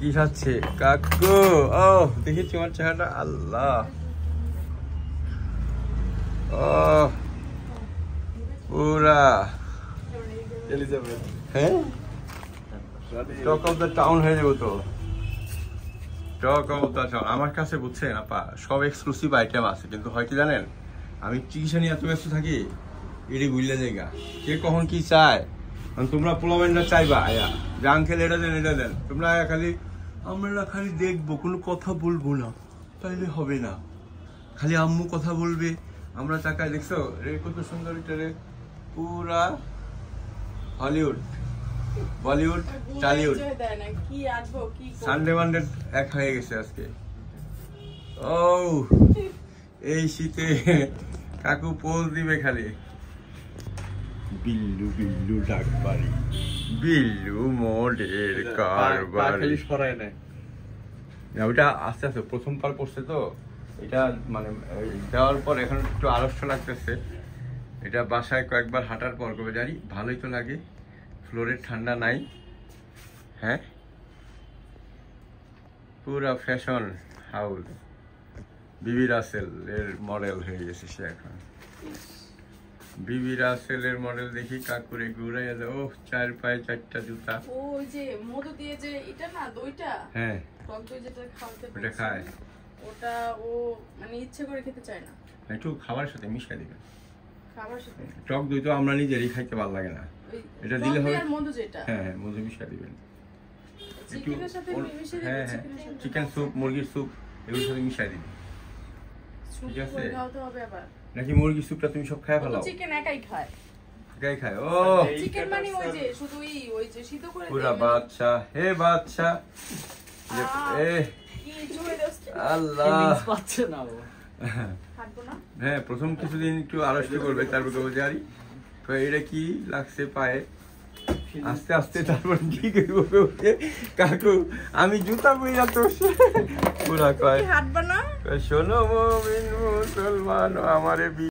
কি খাচ্ছে? কাকু, ও, দেখেছি আমার চেহারাটা, আল্লাহ। ও, পুরা। হ্যাঁ? দ্য টাউন হয়ে যাব তো। দ্য আমার কাছে বুঝছেন, আপা, সব এক্সক্লুসিভ আইটেম আছে, কিন্তু হয় কি জানেন? আমি চিকিৎসা নিয়ে এত ব্যস্ত থাকি, এটি বুঝলে জায়গা কে কখন কি চায়? তোমরা পোলাবেনটা চাইবা আয়া। যে আঙ্কেল এটা দেন এটা দেন। তোমরা আয়া খালি আমরা খালি দেখব কোনো কথা বলব না। তাইলে হবে না। খালি আম্মু কথা বলবে। আমরা তাকায় দেখছ? রে কত সুন্দর এটা রে। পুরা Hollywood. Bollywood Tollywood? Sunday Monday এক হয়ে গেছে আজকে। ও এই শীতে কাকু পোজ দিবে খালি। বিল্লু বিল্লু ডাকবাড়ি বিল্লু মোডের কারবারি। খালি সরায় নেয় না, ওটা আস্তে আস্তে প্রথম পার পড়ছে তো। এটা মানে দেওয়ার পর এখন একটু আলস্য লাগতেছে। এটা বাসায় কয়েকবার হাঁটার পর কবে জানি ভালোই তো লাগে। ফ্লোরের ঠান্ডা নাই। হ্যাঁ? পুরা ফ্যাশন হাউস। বিবি রাসেল এর মডেল হয়ে গেছে সে এখন। বিবি রাসেলের মডেল দেখি কাকুরে ঘুরাইয়া দেয় ও চার পায়ে চারটা জুতা। ও ওই যে মধু দিয়ে যে এটা না দইটা? হ্যাঁ। টক দই যেটা খাওয়াতে ওটা খায়। ওটা ও মানে ইচ্ছে করে খেতে চায় না। একটু খাবারের সাথে মিশিয়ে দিবেন খাবার সাথে? টক দই তো আমরা নিজেরই খাইতে ভালো লাগে না। এটা দিলে হবে? মধু যেটা? হ্যাঁ হ্যাঁ মধু মিশিয়ে দিবেন। চিকেনের সাথে মিশিয়ে দিবে হ্যাঁ হ্যাঁ। চিকেন স্যুপ মুরগির স্যুপ এগুলোর সাথে মিশিয়ে দিবি স্যুপ ঠিক আছে। নাকি মুরগির স্যুপটা তুমি সব খাই ফেলাও? চিকেন একাই খায়। খায় ও! চিকেন মানে ওই যে শুধু ওই ওই যে সিদ্ধ করে পুরা বাচ্চা হে বাচ্চা এ! আল্লাহ! পাচ্ছে না হাঁটবো না? হ্যাঁ প্রথম কিছুদিন একটু আড়ষ্ট করবে তারপর তো এটা কি লাগছে পায়ে? আস্তে আস্তে তারপর কি করব কাকু আমি জুতা পইরা তো পুরা কয় হাঁটবা না? কয়, শোনো মমিন মুসলমান আমারে